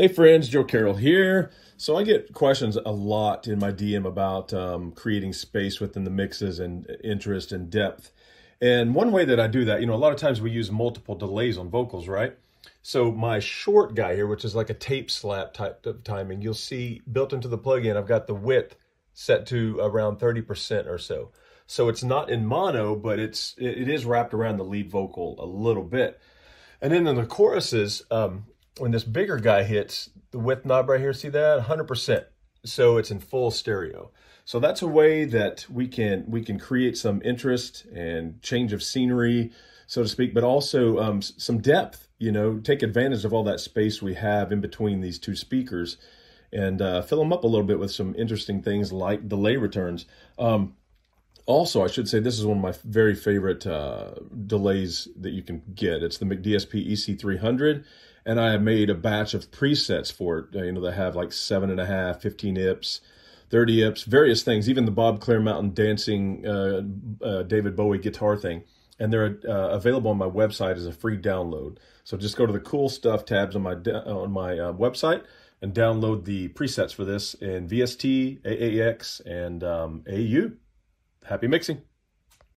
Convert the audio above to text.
Hey friends, Joe Carrell here. So I get questions a lot in my DM about um, creating space within the mixes and interest and depth. And one way that I do that, you know, a lot of times we use multiple delays on vocals, right? So my short guy here, which is like a tape slap type of timing, you'll see built into the plugin, I've got the width set to around 30% or so. So it's not in mono, but it's it is wrapped around the lead vocal a little bit. And then in the choruses, um, when this bigger guy hits the width knob right here, see that? 100%. So it's in full stereo. So that's a way that we can we can create some interest and change of scenery, so to speak, but also um, some depth, you know, take advantage of all that space we have in between these two speakers and uh, fill them up a little bit with some interesting things like delay returns. Um, also, I should say this is one of my very favorite uh, delays that you can get. It's the McDSP EC300, and I have made a batch of presets for it. You know, they have like seven and a half, 15 IPS, 30 IPS, various things, even the Bob Clearmountain dancing uh, uh, David Bowie guitar thing. And they're uh, available on my website as a free download. So just go to the cool stuff tabs on my on my uh, website and download the presets for this in VST, AAX, and um, AU. Happy mixing.